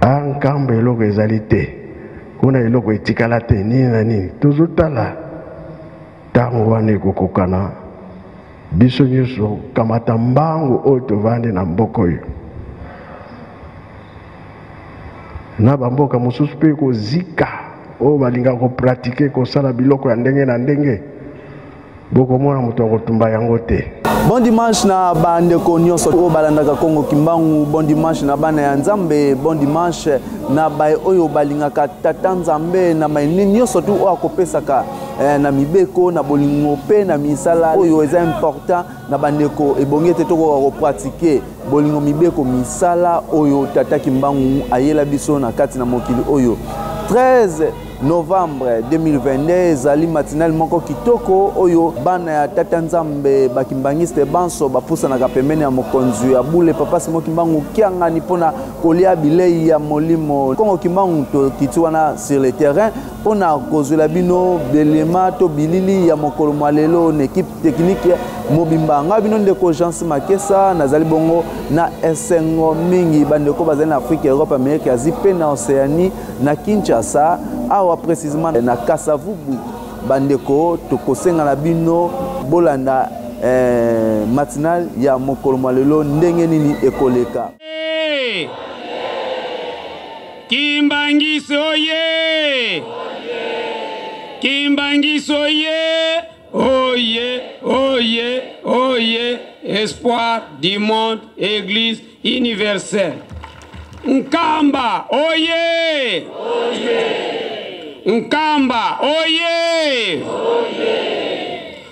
a nkamba eloko ezali te kuna eloko etikala te nini na nini tozotala ntango wana ekokokana biso nyonso kamata mbangu oyo tovandi na mboka oyo na bamboka mosusu mpe kozika oyo balingaka kopratike kosala biloko ya ndenge na ndenge bokomona moto ya kotumba yango te bon dimanche na bandeko nyonso oyo balandaka kongo kimbangu bon dimanche na bana ya nzambe bon dimanche na baye oyo balingaka tata nzambe na maine nyonso tu oyo akopesaka eh, na mibeko na bolingo mpe na misala oyo eza important na bandeko ebongi ete tokoka kopratike bolingo mibeko misala oyo tata kimbangu ayela biso na kati na mokili oyo 13 novembre 2022 ezali matinale moko kitoko oyo bana ya tata nzambe bakimbangiste banso bapusanaka pembeni ya mokonzi ya bule papa simo kimbangu kiangani mpo na kolia bilei ya molimo kongo kimbangu tokiti wana sur le terrain mpo na kozwela bino belema to bilili ya mokolo mwa lelo na ekipe teknike mobimba ngai bino ndeko jeansi makesa nazali bongo na esengo mingi bandeko bazali na afrika europe amerika asie mpe na oceanie Na Kinshasa, awa precisement na Kasavubu, bandeko tokosenga na bino bolanda eh, matinal ya mokolo mwa lelo ndenge nini ekoleka hey! kimbangisi oye kimbangisi oye oye oye oye espoir du monde église Universel. Nkamba oye! Oye! Nkamba oye! Oye!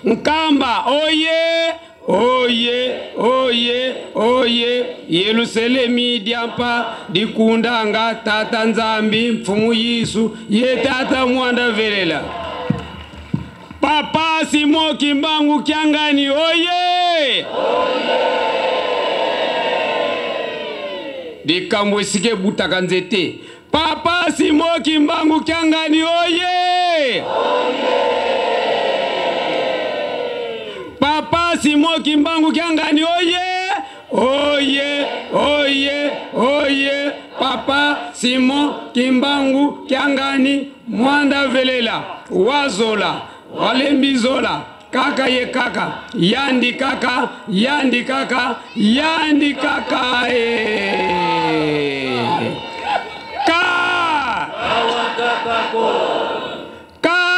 Nkamba oye! Oye! Oye! Oye! Yerusalemi diampa dikundanga tata nzambi mfumu Yesu ye tata mwanda velela. Papa Simo Kimbangu Kiangani oye! Likambo esika ebutaka nzete. Papa Simo Kimbangu Kiangani oye! Papa Simo Kimbangu Kiangani oye! Oye! Oye! Oye! Papa Simo Kimbangu Kiangani Mwanda velela wazola walembi zola kaka ye kaka yandi kaka yandi kaka yandi kaka eh. ka ka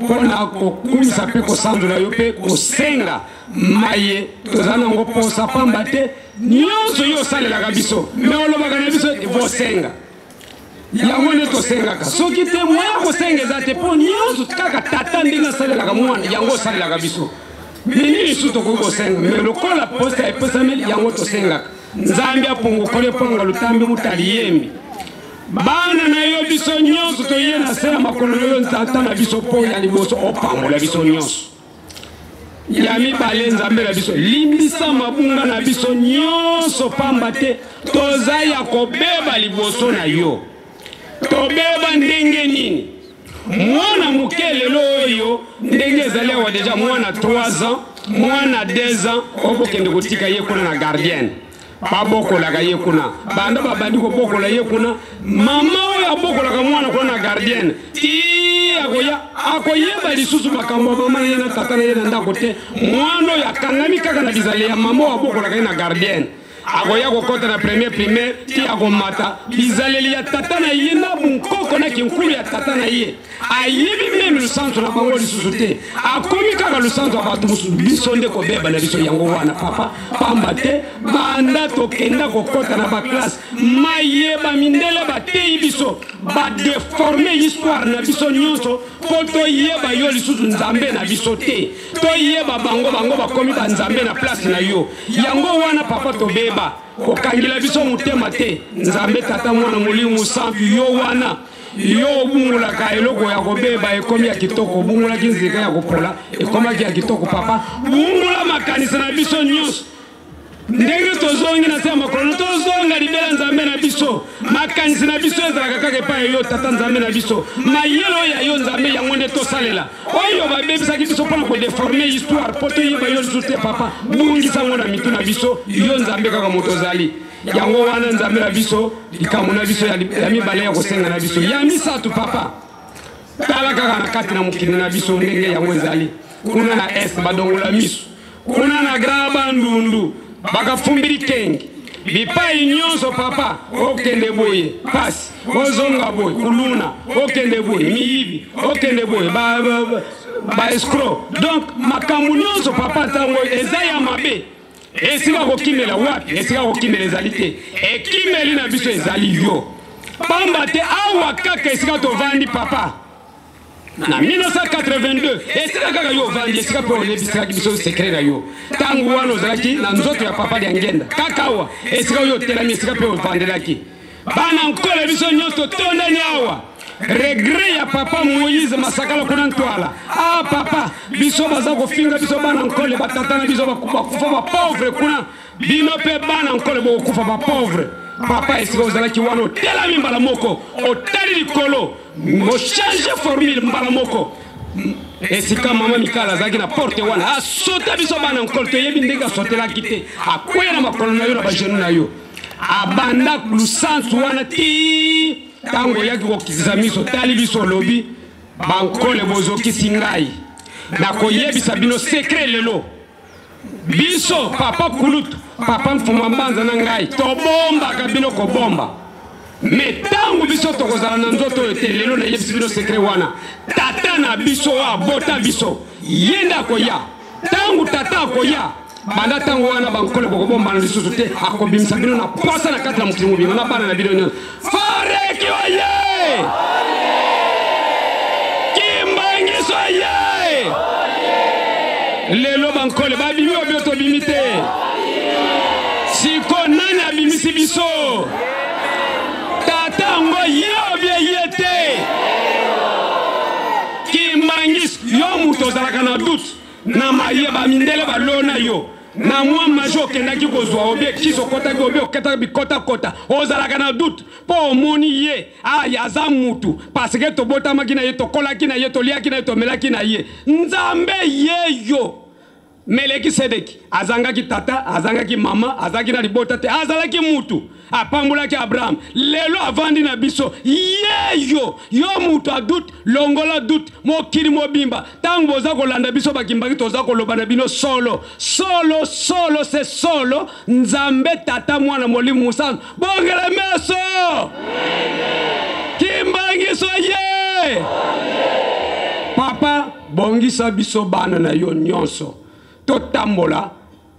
mpo na kokumisa mpe kosanzola yo mpe kosenga maye toza nango mposa pamba te nyonso yo osalelaka biso me olobaka na biso ete bosenga yango nde tosengaka soki te moya kosenga eza te mpo nyonso kaka tata ndenge asalelaka mwana yango osalelaka biso nini lisusu tokoki kosenga me lokola posa epesameli yango tosengaka nzambe apongokole mpo anga lutambi mutali yembi bana na yo biso nyonso toye na se na makolo na yo tata na biso mpo ya liboso opambola biso nyonso ya mibale nzambe na biso limbisa mabunga na biso nyonso pamba te toza ya kobeba liboso na yo tobeba ndenge nini mwana moke lelo oyo ndenge ezali awa deja mwana 3 ans mwana 2 ans okokende kotika ye kuna na gardienne babokolaka ye kuna banda babandi kobokola ye kuna mama oyo abokolaka mwana kuna na gardienne ti akoya akoyeba lisusu makambo ya mama na ye na tata na ye na ndako te mwana oyo akangami kaka na bizale ya mama oyo abokolaka ye na gardienne akoya kokɔta na premier primaire ti akomata bizaleli ya tata na ye na bonkoko na kinkulu ya tata na ye ayebi mpe losantu na bango lisusu te akomi kaka losantu ya bato mosusu biso nde kobeba na biso yango wana papa pamba te banda tokenda kokɔta na baklasse maye bamindele bateyi biso badeforme histoire na biso nyonso mpo toyeba yo lisusu nzambe na biso te toyeba bango bango bakomi banzambe na place na yo yango wana papa tobeba kokangela biso motema te nzambe tata mwana molimo santu yo wana yo obungulaka eloko ya kobeba ekomi ya kitoko obungulaki nzika ya kopola ekomaki ya kitoko papa bungula makanisa na biso nyonso ndenge tozongi na se ya makolo tozonga libela nzambe na biso makanisi na biso ezalaka kaka epai ya yo tata nzambe na biso mayele oyo ya yo nzambe yango nde tosalela oyo babebisaki biso mpo na kodeforme histoire mpo toyeba yo lisusu te papa bungisa yango na mitu na biso yo nzambe kaka moto ozali Yango wana Nzambe na biso, likambo na biso ya mibale ya kosenga na biso ya misato, Papa, tala kaka na kati na mokili na biso ndenge yango ezali kuna na est, badongola miso kuna na Grand Bandundu bakafumbili kengi bipai nyonso papa okende boye pasi ozonga boye kuluna okende boye miyibi okende boye baescro donc makambo nyonso papa ntango eza ya mabe esika kokimela wapi esika kokimela ezali te ekimeli na biso ezali yo pamba te awa kaka esika tovandi papa na 1982 esika kaka yo ovandi esika mpe olebiselaki biso sekre na yo ntango wana ozalaki na nzoto ya papa lya ngenda kaka awa esika oyo otelami esika mpe ovandelaki Bana nkole biso nyonso totondani awa regret ya papa moïse masakala kuna ntwala ah papa biso baza kofinga biso bana nkole batata na biso bakufa bapauvre kuna bino mpe bana nkole bokokufa bapauvre papa esika ozalaki wana otelami mbala moko otali likolo ochange formule mbala moko esika mama mikala azalaki na porte wana asota biso bana nkole toyebi ndenge asotelaki te akwei na makolo na yo na bagenu na yo abanda lusansu wana ti ntango oyaki kokitisa miso tali biso olobi bankole bozokisi ngai nakoyebisa bino sekre lelo biso papa kulutu papa mfuma mbanza na ngai tobombaka bino kobomba me ntango biso tokozala na nzoto oyo te lelo nayebisi bino sekre wana tata na biso oyo abota biso ye nde akoya Tango tata akoya banda ntango wana bankolo bokobombana lisusu te akobimisa bino na posa na kati na mokili mobima na bana na bino nyonso fareki oye kimbangiso ye lelo bankole babimi obio tobimi te siko nani abimisi biso tata yango ye obie ye te Kimbangis, yo moto ozalaka na doute na maye bamindele balona yo na mwa maji okendaki kozwa obie kisi okotaki obie oketaki bikotakota ozalaka na doute mpo omoni ye aya aza mutu parceke tobotamaki na ye tokolaki na ye toliaki na ye tomelaki na ye nzambe ye yo Melekisedeki azangaki tata, azangaki mama, azalaki na libota te, azalaki mutu, apambolaki Abraham. Lelo avandi na biso, yeyo yo mutu a doute, longola doute, mokili mobimba tango boza kolanda biso bakimbaki, toza koloba na bino solo solo solo, se solo, Nzambe Tata, Mwana, Molimo Mosantu, bongela meso, kimbangiso ye, papa Bongisa biso bana na yo nyonso totambola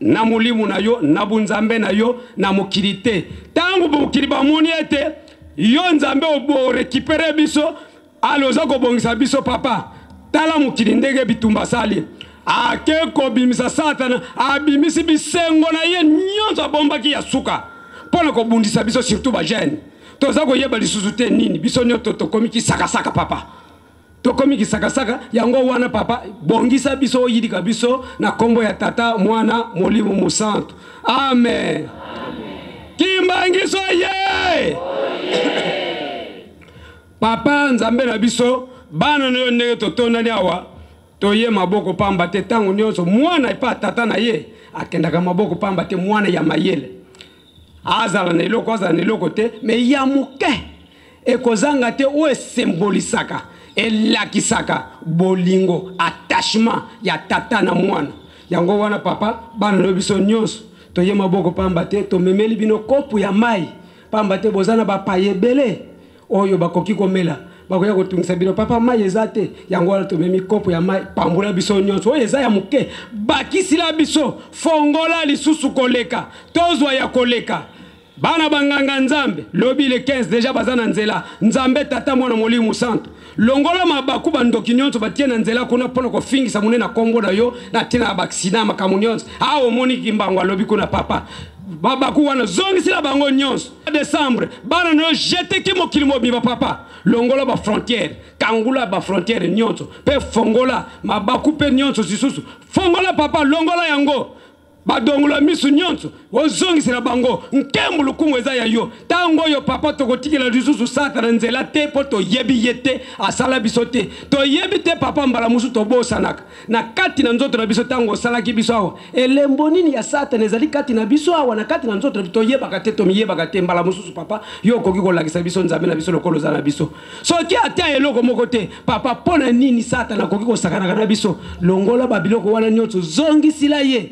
na molimu na yo na bonzambe na yo na mokili te ntango mokili bamoni ete yo nzambe oborekipere biso ale oza kobongisa biso papa tala mokili ndenge bitumba sali ake kobimisa satana abimisi bisengo na ye nyonso abombaki ya suka mpo na kobundisa biso surtout bagene toza koyeba lisusu te nini biso nyonso tokomi kisakasaka papa tokomi kisakasaka yango wana papa bongisa biso oyidika biso na kombo ya tata mwana molimo mosantu amen kimbangiso ye papa nzambe na biso bana na yo ndenge totondani awa toye maboko pamba te ntango nyonso mwana epa tata na ye akendaka maboko pamba te mwana ya mayele azala na eloko azala na eloko te me ya moke ekozanga te oyo esembolisaka elakisaka bolingo attachement ya tata na mwana yango wana papa bana na biso nyonso toye maboko pamba te tomemeli bino kopo ya mai pamba te boza na bapaye ebele oyo bakoki komela bakoya kotungisa bino papa mai eza te yango wana tomemi kopo ya mai pambola biso nyonso oyo eza ya moke bakisila biso fongola lisusu koleka tozwa ya koleka bana banganga nzambe lobi le 15 deja baza na nzela nzambe tata mwana molimo mosantu longola mabaku bandoki nyonso batie na nzela kuna mpo na kofingisa monene na nkombo na yo na ntina ya baksida makambo nyonso awa omoni kimbango alobi kuna papa babaku wana zongisila bango nyonso décembre bana na yo jeteki mokili mobima papa longola bafrontière kangula bafrontière nyonso mpe fongola mabaku mpe nyonso zisusu fongola papa longola yango badongola miso nyonso ozongisela bango nkembo lokumu eza ya yo ntango oyo papa tokotikela lisusu satana nzela te mpo toyebi ye te asala biso te toyebi te papa mbala mosusu tobosanaka na kati na nzoto na biso ntango osalaki biso awa elembo nini ya satana ezali kati na biso awa na kati na nzoto na biso toyebaka te tomiyebaka te mbala mosusu papa yo okoki kolakisa biso nzambe na biso lokola oza na biso soki ata eloko moko te papa mpo na nini satana akoki kosakanaka na biso longola babiloko wana nyonso zongisila ye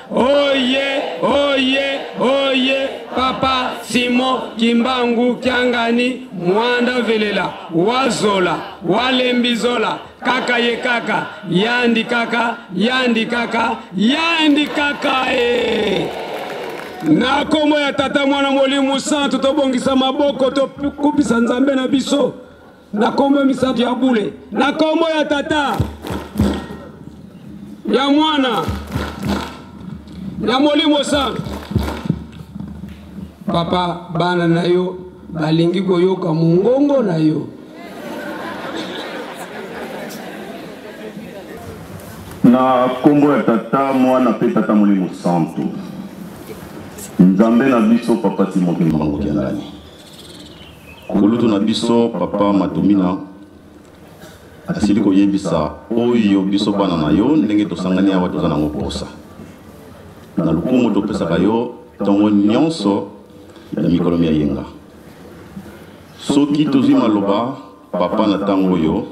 Oye, oye, oye, papa Simon Kimbangu Kiangani Mwanda Velela Wazola Walembizola kaka ye kaka yandi kaka yandi kaka yandi kaka e na kombo ya tata mwana molimu santu tobongisa maboko tokupisa nzambe na biso na kombo misato ya bule na kombo ya tata ya mwana ya molimo santu papa bana na yo balingi koyoka mongongo na yo na kombo ya tata mwana mpe tata molimo santu nzambe na biso papa timoki mbango kiangani Kulutu na biso Papa Matomina asili koyebisa oyo biso bana na yo ndenge tosangani awa toza nango mposa na lokumu topesaka yo ntongo nyonso ya mikolo mya yenga soki tozwi maloba papa na ntango oyo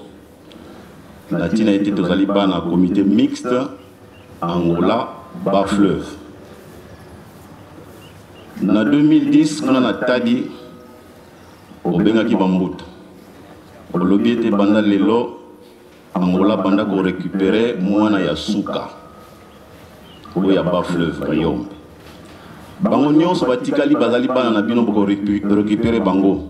na ntina ete tozali bana comité mixte angola ba fleuve na 2010 kuna na tadi obengaki bambuta olobi ete banda lelo angola banda korekupere mwana ya suka oyo ya ba fleuve bayombe bango nyonso batikali bazali bana na bino bokorekupere bango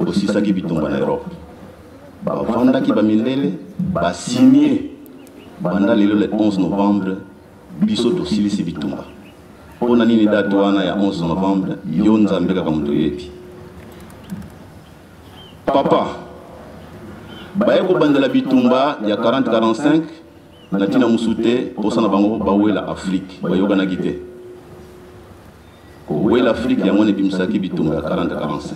bosisaki bitumba na europe bavandaki bamindele basinie banda lelo le 11 novembre biso tosilisi bitumba mpo na nini date wana ya 11 novembre yo nzambe kaka moto oyebi papa baye kobandela bitumba ya 4045 na ntina mosusu te mposa na bango bawela afrike bayokanaki te Kowela Afrique yango nebimisaki bitumba ya 40-45.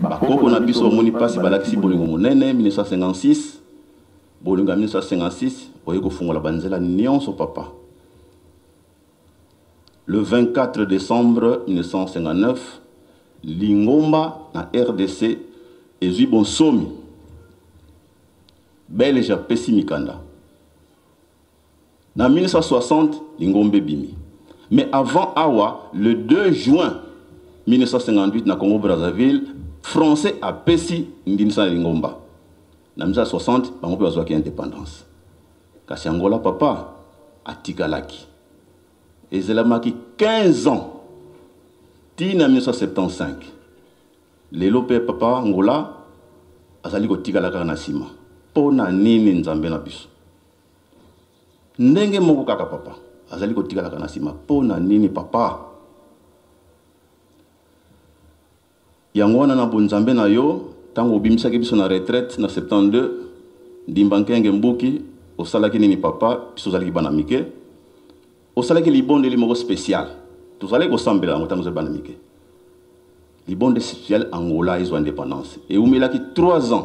Bakoko na biso bamoni mpasi balakisi bolingo monene 1956 bolingo ya 1956 oye kofungola banzela nyonso papa le 24 décembre 1959 lingomba na rdc ezwi bonsomi belge apesi mikanda Na 1960, lingomba ebimi. Mais avant awa, le 2 juin 1958 na Congo-Brazzaville, Français apesi ndingisa na lingomba. Na 1960, bango mpe bazuaki independance. Kasi Angola papa atikalaki. Ezelamaki 15 ans tii na 1975. Lelo mpe papa Angola azali kotikala kaka na sima. Mpo na nini Nzambe na biso? ndenge moko kaka papa azali kotikalaka na nsima mpo na nini papa yango wana na bonzambe na yo ntango obimisaki biso na retraite na 72 ndimba nkenge mbuki osalaki nini papa biso ozalaki bana mike osalaki libondeli moko spécial tozalaki kosambela yango ntango ozali bana mike libonde spécial angola ezwa indépendance eumelaki 3 ans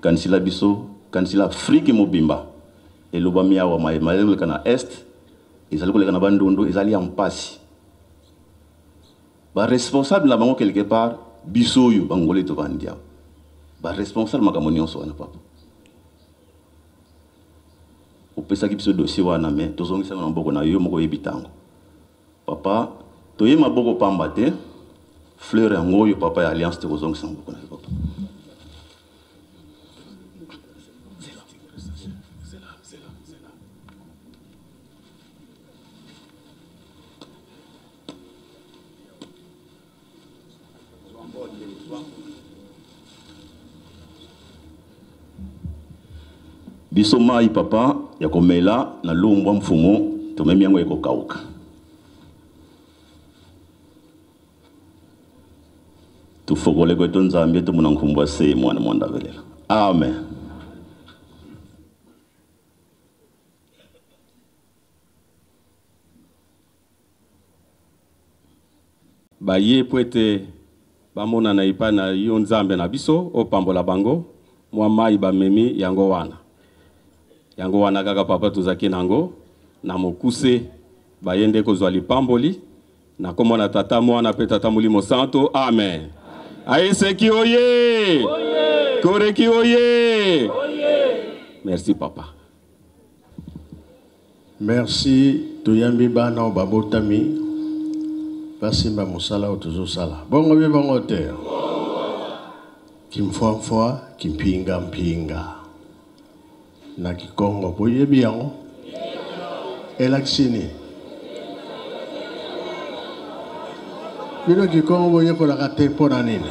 Kanisila biso, kanisila Afrique mobimba. Elobami awa maye mazali koleka na Est, ezali koleka na Bandundu, ezali ya mpasi. Ba responsable na bango quelque part biso oyo bangole tovandi awa. Ba responsable makambo nyonso wana papa. Opesaki biso dossier wana mais tozongisa na maboko na yo moko oyebi tango. Papa, toye maboko pamba te. Fleur yango oyo papa ya alliance te kozongisa maboko na papa. biso mai papa ya komela na longwa mfumu tomemi yango ekokauka tufokole kwetu nzambe tomona nkumbu ya se mwana mwandavelela amen Baye mpo ete bamonana epai na Yo, Nzambe na biso, opambola bango. Mwa mayi bamemi, yango wana. Yango wana kaka, Papa, tozalaki na yango na mokuse. Baye nde kozwa lipamboli, na Nkombo na Tata, Mwana, mpe Tata Molimo Santo. Amen. Aeseki oye! Koreki oye! Merci, Papa. Merci toyambi bana oyo babotami basimba mosala oyo tozosala bongo bie bongo te kimfuamfua kimpingampinga na kikongo boyebi yango elakisi nini bino kikongo boyekolaka te mpo na nini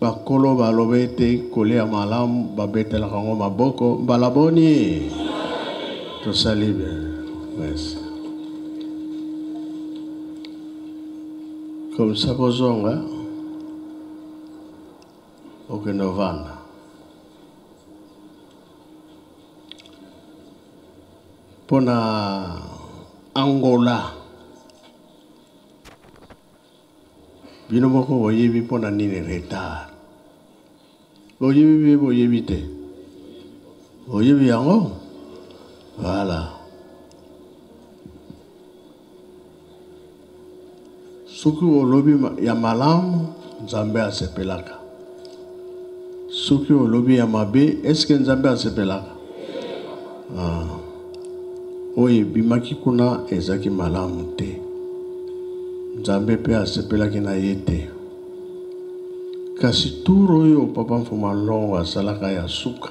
Bakolo baloba ete kolia malamu babetelaka yango maboko mbala boni? Tosali bien. Merci. Komisa kozonga okende ovanda. Mpo na Angola. bino moko boyebi mpo na nini retard boyebi mpe boyebi te boyebi yango voilà soki olobi ya malamu nzambe asepelaka soki olobi ya mabe eske nzambe asepelaka ah. oyo ebimaki kuna ezalaki malamu te nzambe mpe asepelaki na ye te kasi tour oyo papa mfuma longo asalaka ya suka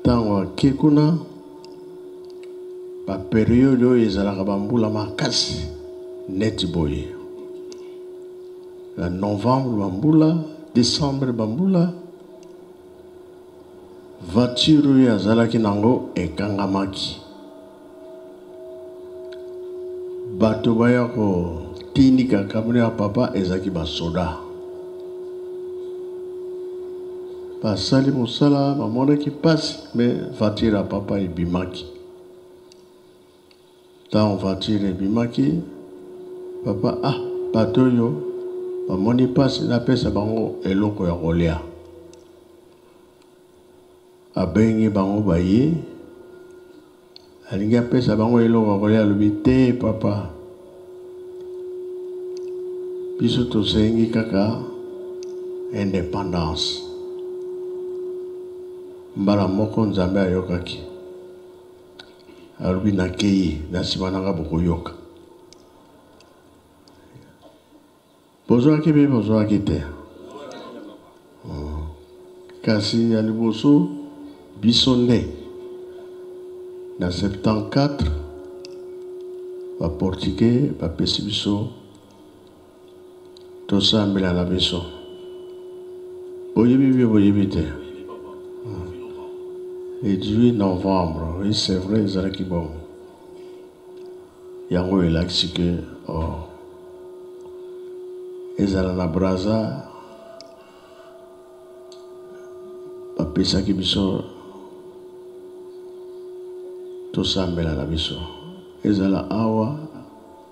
ntango ake kuna baperiode oyo ezalaka bambula makasi neti boye Na novembre ba mbula, decembre ba mbula, voiture oyo azalaki nango ekangamaki. Bato baya kotindika camion ya papa ezalaki ba soda. Basali mosala, bamonaki pasi mais voiture ya papa ebimaki. Ntango voiture ebimaki, papa, ah, bato oyo bamoni mpasi, napesa bango eloko ya kolya. Abengi bango baye, alingi apesa bango eloko ya kolya, alobi te, papa, biso tosengi kaka independance. Mbala moko Nzambe ayokaki. alobi nakei na nsima na nga bokoyoka bozwaki mpe bozwaki te hmm. kasi ya liboso biso nde na 74 baportugais bapesi biso tosambela na biso boyebi bie boyebi te hmm. le 18 novembre oui c'est vrai ezalaki bongo yango elakisi ke oh, ezala na braza bapesaki biso tosambela na biso ezala awa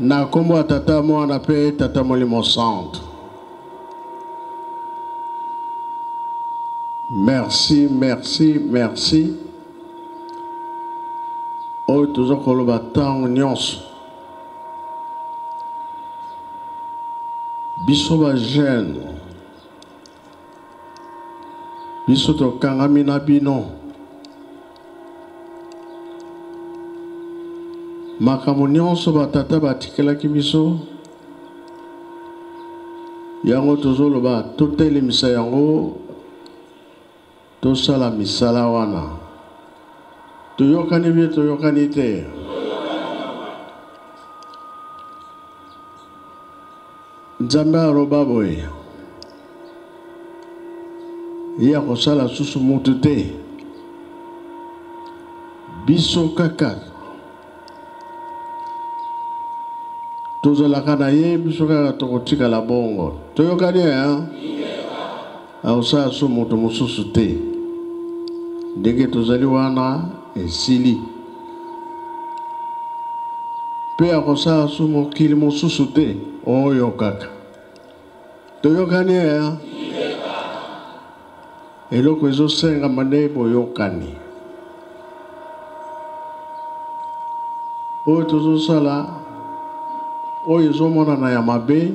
na nkombo ya tata mwana mpe tata molimo santo merci merci merci oyo toza koloba ntango nyonso biso bajeune biso tokangami na bino makambo nyonso batata batikelaki biso yango tozoloba totelemisa yango Tosala misala wana. Toyokani bie toyokani te. Nzambe aloba boye. Ye akosala susu mutu te. Biso kaka tozalaka na ye biso kaka tokotikala bongo toyokani ya akosala so moto mosusu te ndenge tozali wana esili mpe akosala so mokili mosusu te oyo kaka toyokani eh, hein? eloko ezosengama nde boyokani oyo tozosala oyo ezomonana ya mabe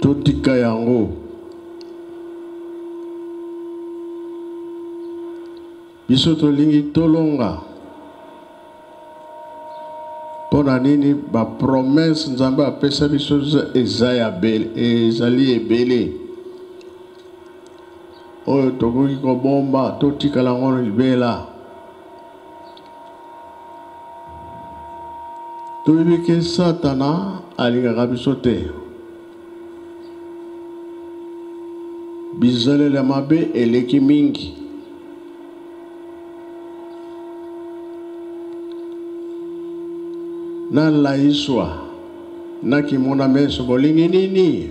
totika yango Biso tolingi tolonga. Mpo na nini bapromese Nzambe apesa biso ezali ebele oyo tokoki kobomba totikala yango libela toyebi ke satana alingaka biso te Bizaleli ya mabe eleki mingi. Na laiswa, na kimona meso, bolingi nini?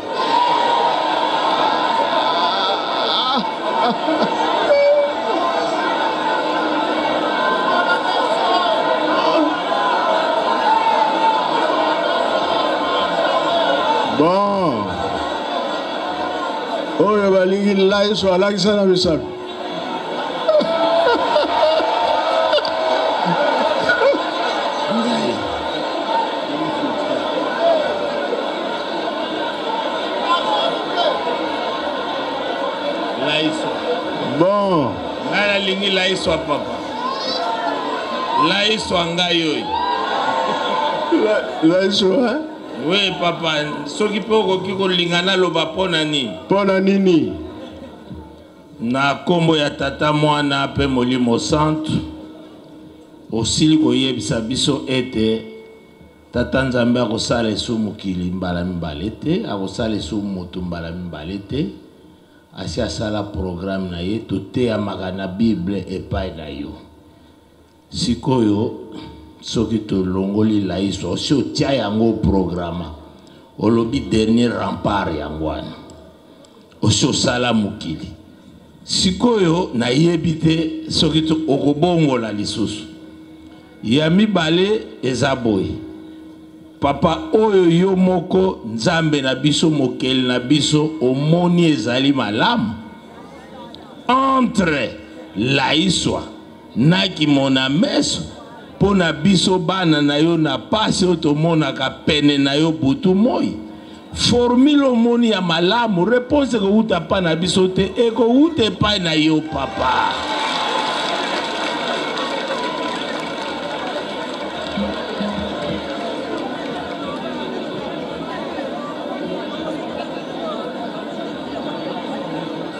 Bon. oyo balingi live alakisa na misapi bon ngai nalingi laiswa papa laiswa ngai oyo laiswa we papa soki mpe okoki kolinga naloba mpo na nini mpo na nini Na kombo ya Tata, Muana pe Molimo Santu, osili koyebisa biso ete Tata Nzambe akosala esu mokili mbala mibale te, akosala esu mutu mbala mibale te. Asi asala programme na ye, toteyamaka na Bible epai na yo. Sikoyo soki tolongoli laïs osi otia yango programa olobi dernier rempart yango wana osi osala mokili sikoyo nayebi te soki okobongola lisusu ya mibale eza boye papa oyo yo moko nzambe na biso mokeli na biso omoni ezali malamu entre laiswa Naki mona meso mpo na biso bana na yo na pasi oyo tomonaka pene na yo butu moi. Formule omoni ya malamu, reponse ekowuta mpa na biso te, ekowuta epai na yo papa.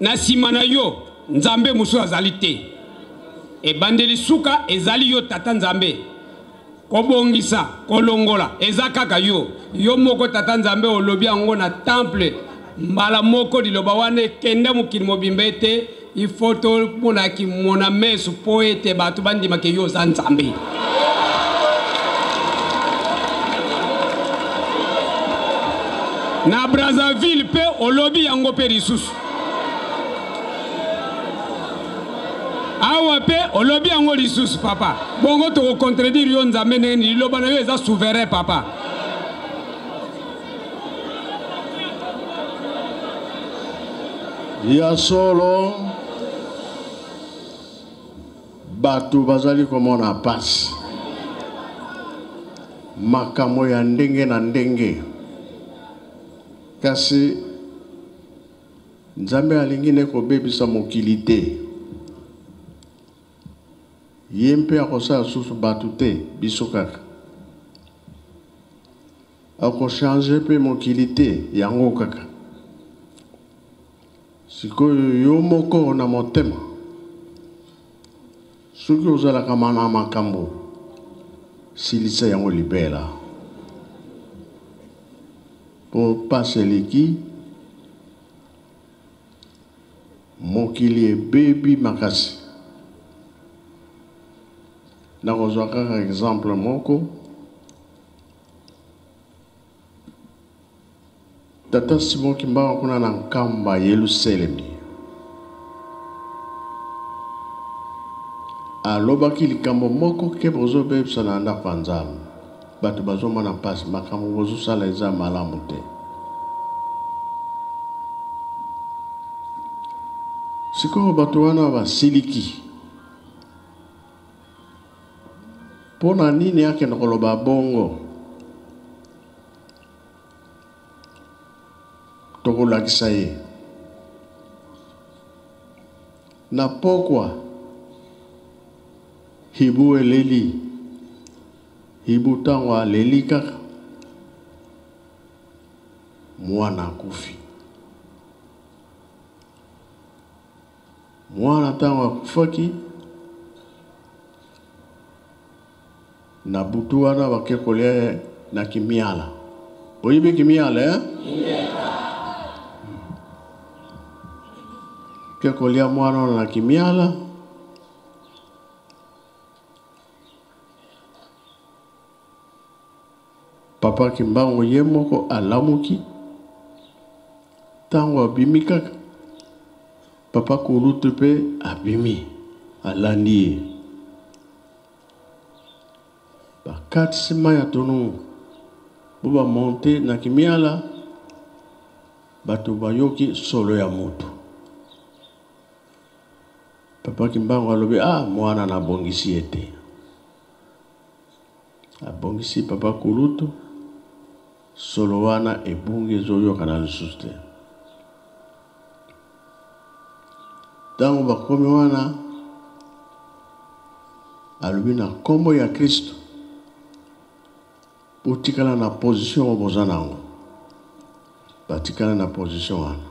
Na nsima na yo, Nzambe mosusu azali te. Ebandeli suka ezali yo, Tata Nzambe. Kobongisa, kolongola, eza kaka yo. Yo moko, Tata Nzambe, olobi yango na temple mbala moko liloba wana ekenda mokili mobimba ete ifo tomonaki mona meso mpo ete bato bandimaka yo oza nzambe na brazzaville mpe olobi yango mpe lisusu awa mpe olobi yango lisusu papa bongo tokocontredire yo nzambe ndenge nini liloba na yo eza souverain papa ya solo bato bazali komona mpasi makambo ya ndenge na ndenge kasi nzambe alingi nde kobebisa mokili te ye mpe akosala susu bato te biso kaka akochange mpe mokili te yango kaka Sikoyo yo moko na motema soki ozalaka mana makambo silisa yango libela mpo mpasi eleki mokili ebebi makasi nakozwa kaka exemple moko Tata Simon Kimbangu kuna na Nkamba Yeluselemi alobaki likambo moko ke bozobebisa na ndako ya Nzambe, bato bazomona mpasi, makambo bozosala eza malamu te. Sikoyo bato wana basiliki. Mpo na nini akende koloba bongo? tokolakisa ye na pokwa hibu eleli hibu ntango aleli kaka mwana akufi mwana ntango akufaki Na butu wana bake kolia ye na kimiala. Boyibi kimiala hein? Kimiala. Ke kolia mwana wana na kimiala. Papa Kimbangu ye moko alamuki ntango abimi kaka papa Kulutu mpe abimi alandi ye bakatisi mai ya tunungu mpo bamonte na kimiala bato bayoki solo ya moto papa Kimbangu alobi ah mwana nabongisi ye te Abongisi papa kulutu. Solo wana ebungi ezoyokana lisusu te. Ntango bakomi wana alobi na nkombo ya Kristo, botikala na position oyo boza na yango. Batikala na position wana.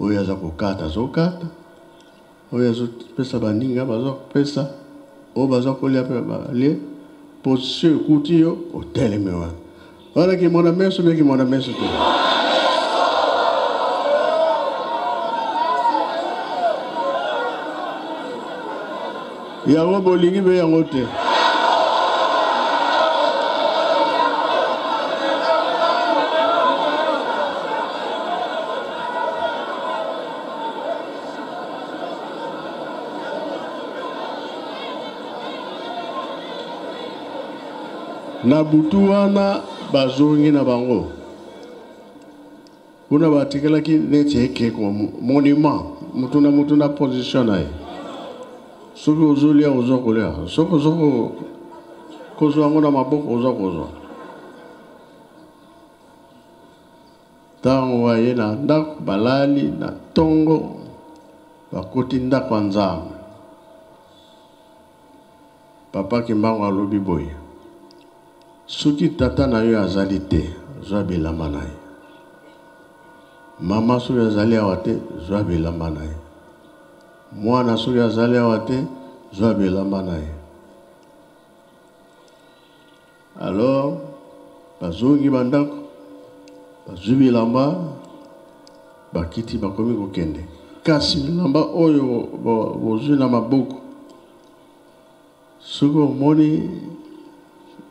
oyo aza kokata azokata oyo azopesa baninga baza kopesa oyo baza kolia mpe balie mpo sio ekuti yo otelemi wana wana kimona meso mpe kimona meso te Yango bolingi mpe yango te. na butu wana bazongi na bango kuna batikelaki neti ekeko monument motu na motu na position na ye soki ozolia oza kolia soki oza kozwa yango na maboko oza kozwa ntango baye na ndako balali na ntongo bakoti ndako ya nzambe Papa Kimbangu alobi boye, Soki tata na yo azali te, zwa bilamba na ye. Mama soki azali awa te, zwa bilamba na ye. Mwana soki azali awa te, zwa bilamba na ye. Alors, bazongi bandako, bazwi bilamba, bakiti bakomi kokende. Kasi bilamba oyo bozwi na maboko, soki omoni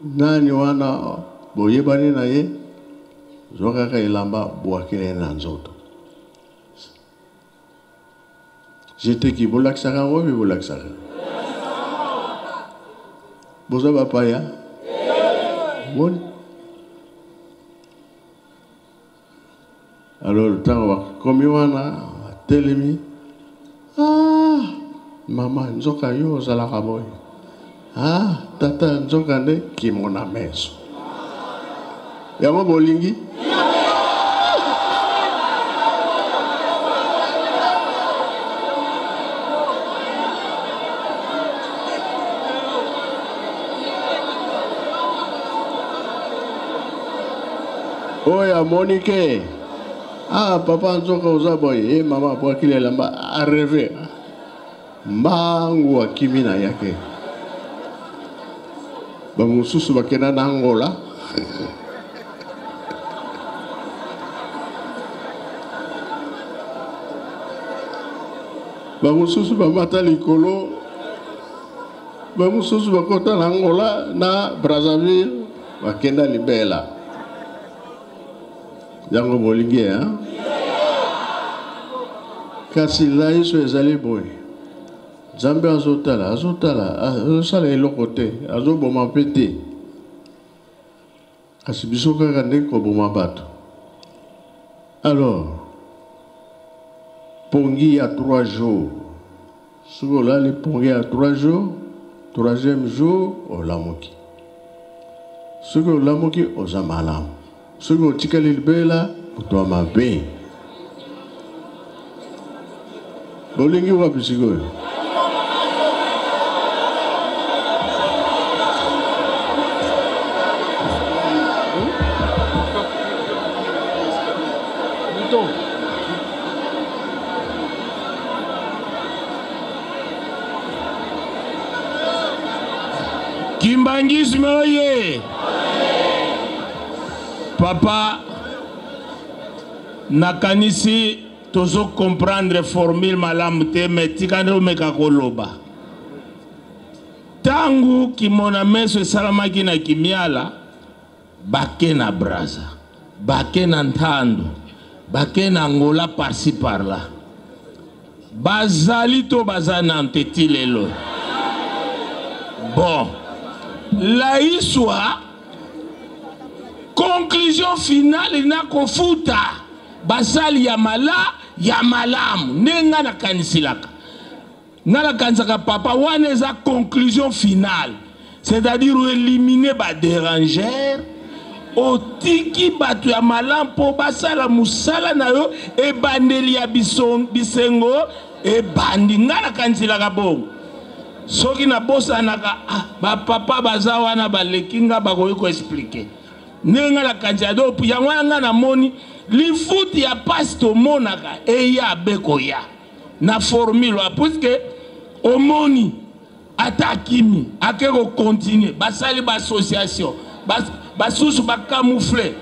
nani wana boyebani na ye, zwa kaka elamba bwakela ye na nzoto. jeteki bolakisaka yango mpe bolakisaka boza bapaya boni alors ntango bakomi wana batelemi ah, mama nzoka yo ozalaka boye ah tata nzoka nde kimona meso yango bolingi oyo amoni ke ah papa nzoka oza boye e eh, mama abwakili elamba areve mbangu akimi na yake bamosusu bakenda na angola bamosusu bamata likolo bamosusu bakota na angola na brazzaville bakenda libela yango bolingi ya eh? kasi laiso ezali boye nzambe azotala azotala azosala eloko te azoboma mpe te kasi biso kaka nde koboma bato alors pongi ya trois jours soki olali pongi ya 3 jours troisième jour olamuki soki olamuki oza malamu soki otikali libela otwa mabe bolingi wapi sikoyo Kimbanguisme oye! Papa, nakanisi tozo comprendre formule malamu te me tika nde omeka koloba ntango kimona meso esalamaki na kimiala Bake na Brazza, bake na Ntando, bake na Angola par ci par là. Bazali to baza nante ti lelo. Bon. Laiswa conclusion finale na kofuta basali ya mala ya malamu nde ngai nakanisilaka nga nakanisaka papa wana eza conclusion finale c'est-à-dire oelimine baderanger otiki bato ya malamu mpo basala mosala na yo ebandeli ya bisengo ebandi ngai nakaniselaka bongo soki nabosanaka ah, bapapa baza wana baleki ngai bakoki koexplike ndenge ngai nakanisela do yango wana ngai namoni lifuti ya mpasi tomonaka eya be koya na formule wana puiske omoni ata akimi ake kokontinue basali baassociation basusu ba bacamoufle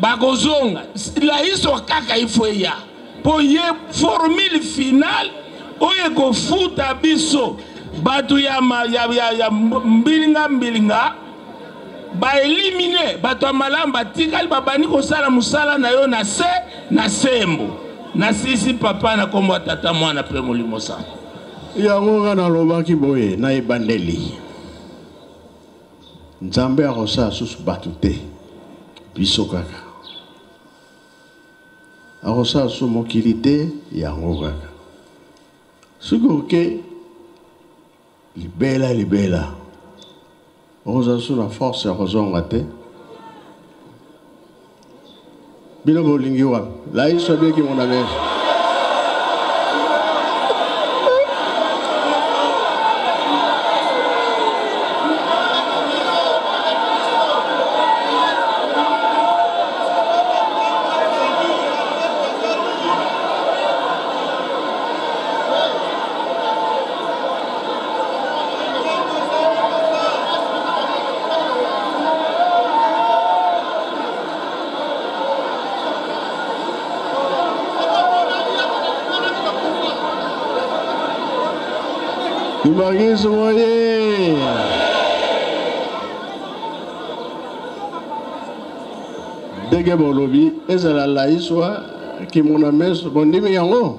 bakozonga laiso kaka ifo eya mpo ye formule finale oyo ekofuta biso bato ya, ya, ya, ya mbilinga mbilinga Ba elimine bato ya malamu batikali babandi kosala mosala na yo na se na sembo. Na sisi papa na kombo ya tata mwana pe molimo santo. Yango nga nalobaki boye na ebandeli. Nzambe akosala susu bato te biso kaka. Akosala susu mokili te yango kaka. Soki oke okay, Libela libela. Oza sous la force ya kozonga te. Bino bolingi wapi? La Yesu abeki mona meso. Kimbanguisme oye! Ndenge bolobi ezala laiswa kimona meso bondimi yango?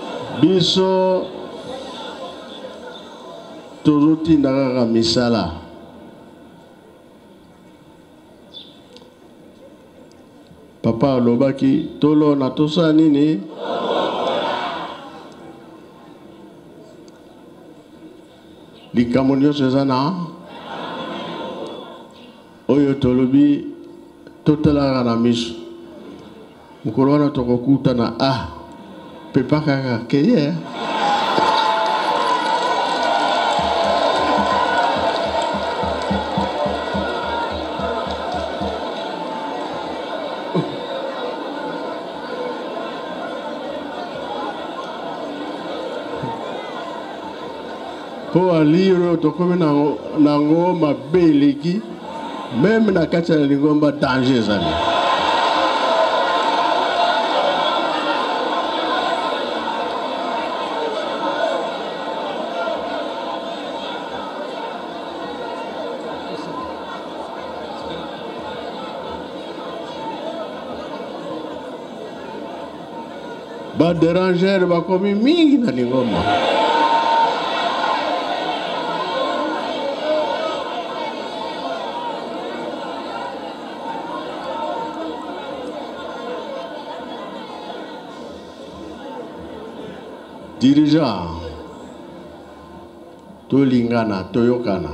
biso tozotinda kaka misala papa alobaki tolona tosala nini likambo nyonso eza na oyo tolobi totalaka na miso mokolo wana tokokutana a ah, pepa kaka keye mpo alire oyo tokomi nango mabe eleki meme na kati ya lingomba danger ezali ba derangeur bakomi mingi na lingomba dirigeant tolingana toyokana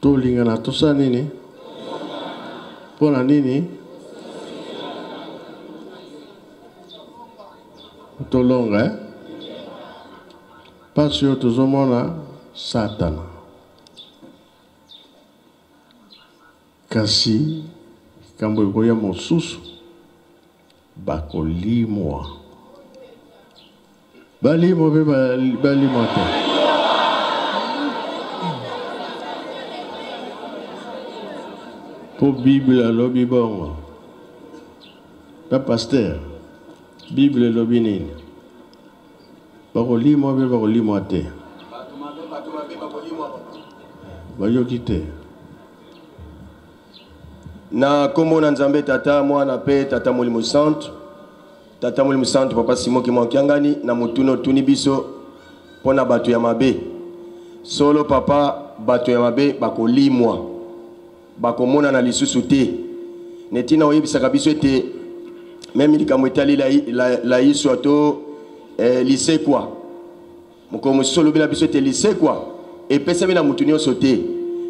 Tolingana tosala nini? Mpo na nini? Tolonga eh? mpasi oyo tozomona Satana. Kasi likambo ekoya mosusu Bakolimwa. Balimwa mpe balimwa te. Mpo Biblia alobi bongo. Na pasteur, Biblia elobi nini? Bakolimwa mpe bakolimwa te. Bayoki te. na kombo na nzambe tata mwana mpe tata molimo santu tata molimo santu papa simoki mwakiangani na motuna otuni biso mpo na bato ya mabe solo papa bato ya mabe bakolimwa bakomonana lisusu te na ntina oyebisaka biso ete meme likambo etali laiswa to eh, lisekwa Mokolo mosusu olobi na biso ete lisekwa epesami na moto nyonso te,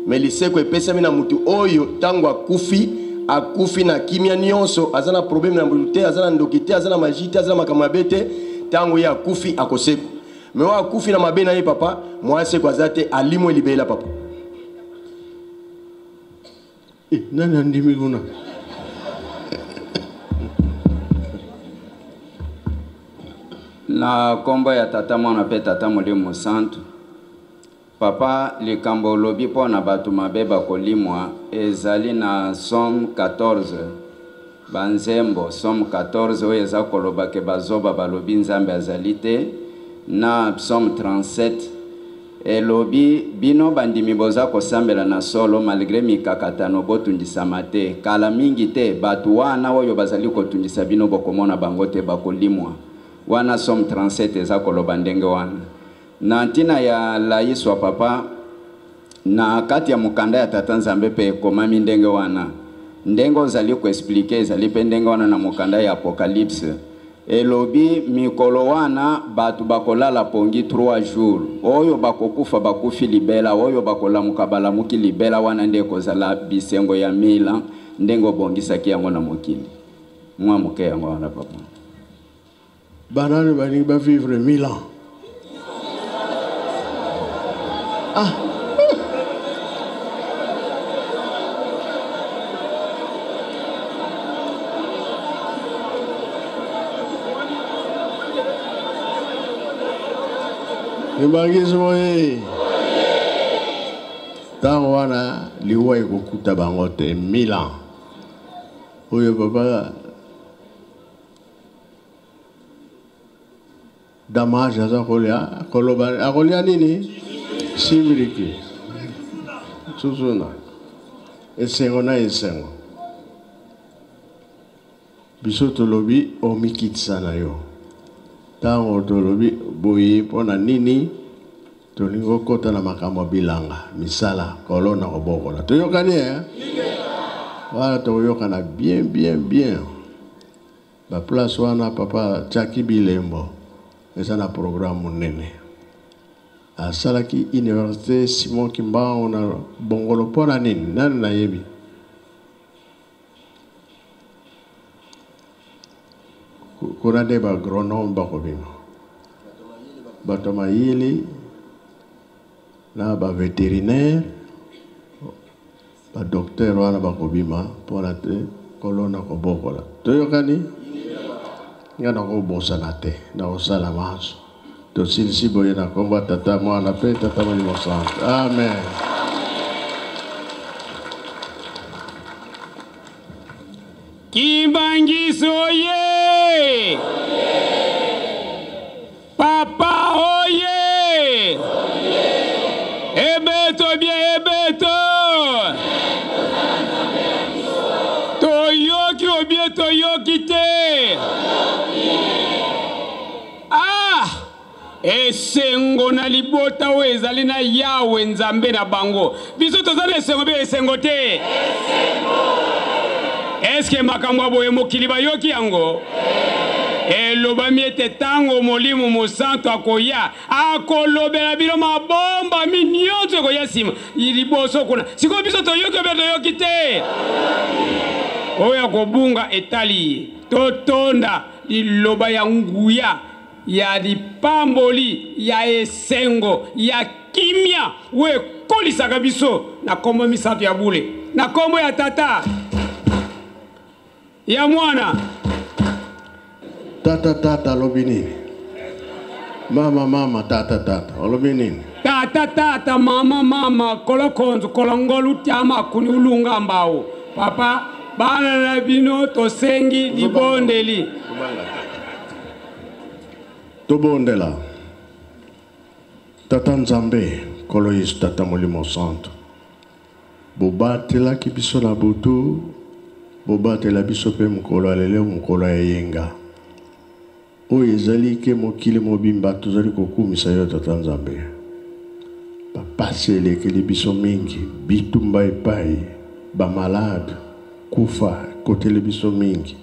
me lisekwa epesami na moto oyo ntango akufi akufi na kimia nyonso, aza na probleme na moto te, aza na ndoki te, aza na maji te, aza na makambo mabe te. Ntango ye akufi akosekwa, me oyo akufi na mabe na ye papa, moya sekwa aza te, alimwe libela papa. Eh, nani andimi kuna? na nkombo ya tata mwana mpe tata molimo mosantu papa likambo olobi mpo na bato mabe bakolimwa ezali na somme 14 Ba nzembo, psaume 14, oyo eza koloba que ba zoba balobi Nzambe azali te, na psaume 37 elobi bino bandimi boza kosambela na solo malgre mikakatano botundisama te, kala mingi te batu wana oyo bazali kotundisa bino bokomona bango te bakolimua. Wana psaume 37 eza koloba ndenge wana. Na ntina ya layis wa Papa, na kati ya mokanda ya Tata Nzambe mpe ekomami ndenge wana. Ndenge ozali ko expliquer ezali mpe ndenge wana na mokanda ya Apocalypse. Elobi, Mikolo wana bato bakolala pongi trois jours. Oyo bakokufa bakufi libela, oyo bakolamuka balamuki libela. Wana nde ekozala bisengo ya mille ans, ndenge obongisaki yango na mokili mwa moke yango wana, Papa. banani balingi ba vivre 1000 ans ah ebangisi boye ntango wana liwa ekokuta bango te 1000 ans oyo papa damage aza kolia koloba akolia nini similiki susu na esengo na esengo biso tolobi omikitisa na yo ntango tolobi boye mpo na nini tolingi okota na makambo ya bilanga misala kolona kobokola toyokani e wana tokoyokana bien bien bien ba place wana papa atiaki bilembo eza na programme monene asalaki université simon kimbangu na bongolo mpo na nini nani nayebi kuna nde baagronome bakobima bato mayili na ba veterinaire ba docteur wana bakobima mpona te kolona kobokola toyokani nga nakobosana te nakosala manso tosilisi boye na nkombo ya tata mwana mpe tata molimo santo amen kimbangiso ye yeah! Papa oye! Ebeto bie ebeto! Toyoki obie toyoki te! Ah! Esengo na libota oyo ezali na Yawe Nzambe na bango. biso toza na esengo mpe esengo te eske makambo ya boye mokili bayoki yango elobami ete ntango molimo mosantu akoya akolobela bino mabombami nyonso ekoya nsima liboso kuna sikoyo biso toyoki obe toyoki te oyo akobunga etali ye totonda liloba ya nguya ya lipamboli, ya esengo, ya kimia oyo ekolisaka biso na kombo misato ya bule, na kombo ya Tata, ya Mwana. Tata tata alobi nini? Mama mama tata tata alobi nini? Tata tata mama mama kolokonzo kolongolu tiama kuni ulunga mbao papa bana na bino tosengi libondeli. Kubanga. tobondela tata nzambe nkolo yesu tata molimo santo bobatelaki biso na butu bobatela biso mpe mokolo ya lelo mokolo ya eyenga oyo ezali ke mokili mobimba tozali kokumisa yo tata nzambe bapasi elekeli biso mingi bitumba epai bamalade kufa ekoteli biso mingi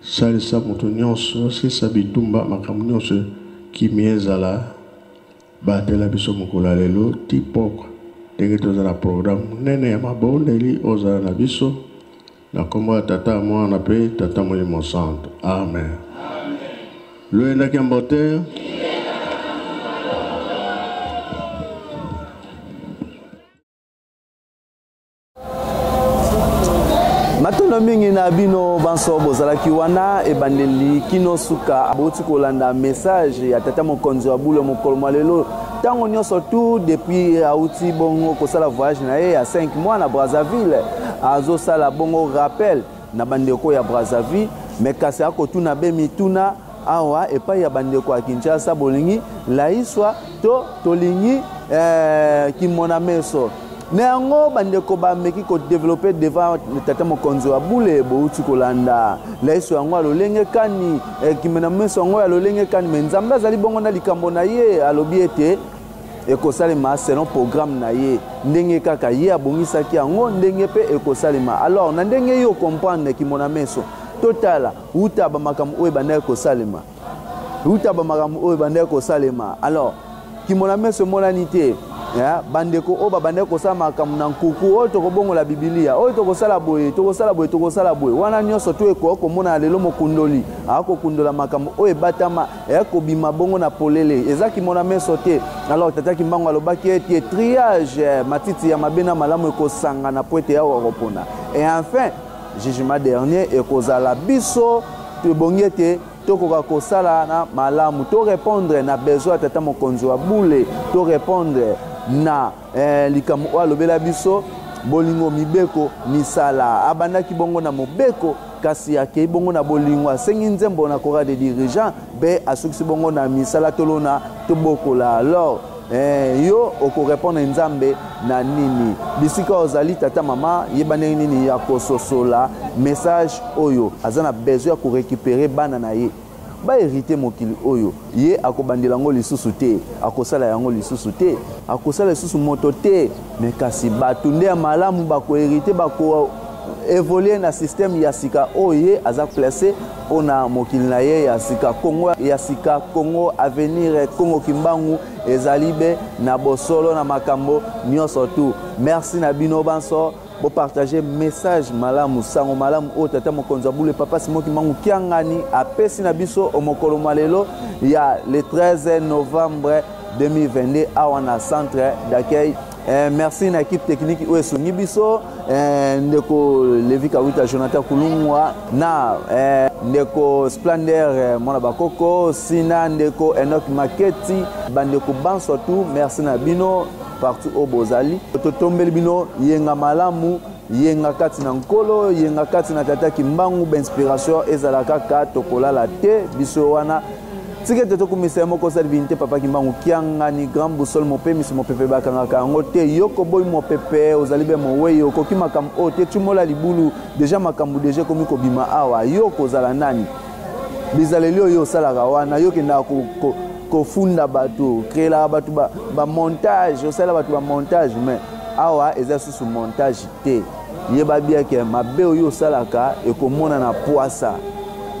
Salisa moto nyonso, silisa bitumba, makambo nyonso, kimya ezala, batela biso mokolo ya lelo, ti pokwa ndenge tozala na programme monene ya mabondeli, ozala na biso, na kombo ya Tata, ya Mwana mpe Tata Molimo Santo. Amen. Luyendaki ya mbote. matondo mingi na bino banso bozalaki wana ebandeli kino suka abouti kolanda message ya tata mokonzi wa bule mokolo mwa lelo ntango nyonso tu depuis auti bongo kosala voyage na ye ya 5 mois na brazzaville azosala bongo rappel na bandeko ya brazzaville me kasi akotuna be mituna awa epai ya bandeko ya kinshasa bolingi laiswa to tolingi eh, kimona meso na yango bandeko bameki kodevelope devant tata mokonzi wa bule bouti kolanda laiso yango ya lolenge kani eh, kimena meso yango ya lolenge kani me nzambe azali bongo na likambo na ye alobi ete ekosalema selon programme na ye ndenge kaka ye abongisaki yango ndenge mpe ekosalema alors na ndenge yo comprendre kimona meso totala uta bamakambo oyo ebandaki kosalema uta bamakambo oyo ebandaki kosalema alors kimona meso emonani te bandeko oyo babandaki kosala makambo na nkuku oyo tokobongola bibilia oyo tokosala boye tokosala boye tokosala boye wana nyonso to ekoki komonana lelo mokundoli akokundola makambo oyo ebatama eya kobima bongo na polele eza kimona meso te alors tata kimbango alobaki ete triage matiti ya mabe na malamu ekosangana mpo ete yawe akopona et enfin jugement dernier ekozala biso tobongi ete tokoka kosala na malamu to répondre na besoin ya tata mokonzi wa bule to répondre na eh, likambo oyo alobela biso bolingo mibeko misala abandaki bongo na mobeko kasi akei bongo na bolingo asengi nzembo na kora de dirigeant mpe asukisi bongo na misala tolona tobokola alors Eh, yo okorepondre nzambe na nini bisika ozali tata mama yeba ndenge nini ya kososola message oyo aza na besoin ya korekupere bana na ye baherite mokili oyo ye akobandela yango lisusu te akosala yango lisusu te akosala lisusu moto te me kasi bato nde ya malamu bakoherite bako evolue na systeme ya sika oyo ye aza place mpo na mokili na ye ya sika kongo ya sika kongo avenir kongo kimbangu ezali be na bosolo na makambo nyonso tu merci na bino banso bopartage message malamu sango malamu oyo tata mokonzi ya bule papa simo kimbangu kiangani apesi na biso omokolo mwa lelo ya le 13 novembre 2022 awa na centre d'accueil Eh, merci na équipe technique oyo esungi biso eh, ndeko levi kawita jonathan kulungwa na eh, ndeko splendeur eh, mwana bakoko sina ndeko enok maketi bandeko banso tu merci na bino partout oyo bozali totombeli bino yenga malamu yenga kati na nkolo yenga kati na tata kimbangu bainspiration ezala kaka tokolala te biso wana tika ete tokumisa ye moko oza divinité papa kimbangu kiangani grand boussole mopemisi mopepe bakangaka yango te yoko boyi mopepe ozali be mowei okoki makambo oyo te timola libulu deja makambo deja ekomi kobima awa yo okozala nani bizaleli oyo osalaka wana yo kendaka kofunda bato créelaka bato bamontage ba osalela bato bamontage mais awa eza susu montage te yeba bien ke mabe oyo osalaka ekomonana pwasa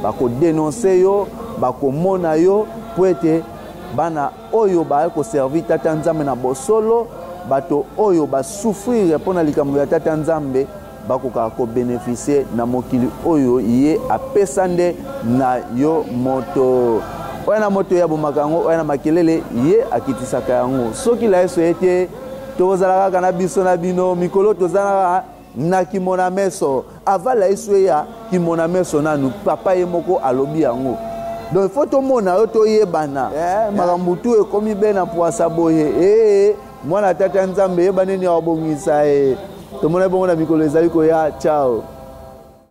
bakodenonse yo bakomona yo mpo ete bana oyo baye koservi tata nzambe na bosolo bato oyo basufrire mpo na likambo ya tata nzambe bakokaka kobenefisie na mokili oyo ye apesa nde na yo moto oyo na moto ye abomaka yango oyo na makelele ye akitisaka yango soki layeso ye te tokozala kaka na biso na bino mikolo toza na na kimona meso avala yesu eya kimona meso nanu papa ye moko alobi yango donc ifo tomona yo toyebana eh, eh. makambo tu ekomi be na pwasa boye ee eh, mwana tata nzambe yeba nini akobongisa ye tomona bongo na mikolo ezali koya ciao